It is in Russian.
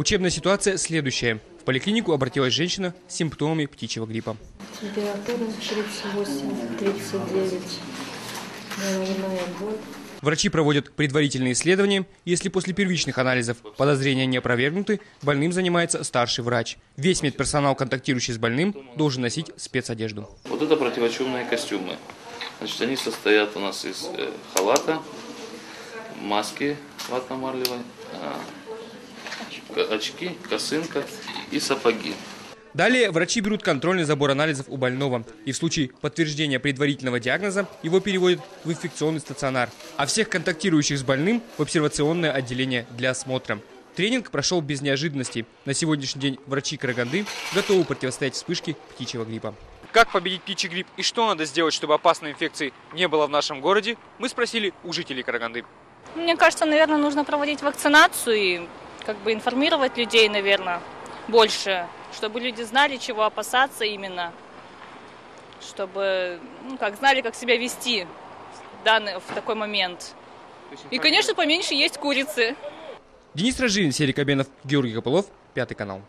Учебная ситуация следующая. В поликлинику обратилась женщина с симптомами птичьего гриппа. Температура 38-39. Головная боль. Врачи проводят предварительные исследования. Если после первичных анализов подозрения не опровергнуты, больным занимается старший врач. Весь медперсонал, контактирующий с больным, должен носить спецодежду. Вот это противочумные костюмы. Значит, они состоят у нас из э, халата, маски ватно-марлевой, э, к- очки, косынка и сапоги. Далее врачи берут контрольный забор анализов у больного. И в случае подтверждения предварительного диагноза его переводят в инфекционный стационар. А всех контактирующих с больным в обсервационное отделение для осмотра. Тренинг прошел без неожиданностей. На сегодняшний день врачи Караганды готовы противостоять вспышке птичьего гриппа. Как победить птичий грипп и что надо сделать, чтобы опасной инфекции не было в нашем городе, мы спросили у жителей Караганды. Мне кажется, наверное, нужно проводить вакцинацию и как бы информировать людей, наверное, больше, чтобы люди знали, чего опасаться именно, чтобы, ну, как знали, как себя вести в, данный, в такой момент. И, конечно, поменьше есть курицы. Денис Рожин, Серик Кабенов, Георгий Копылов, Пятый канал.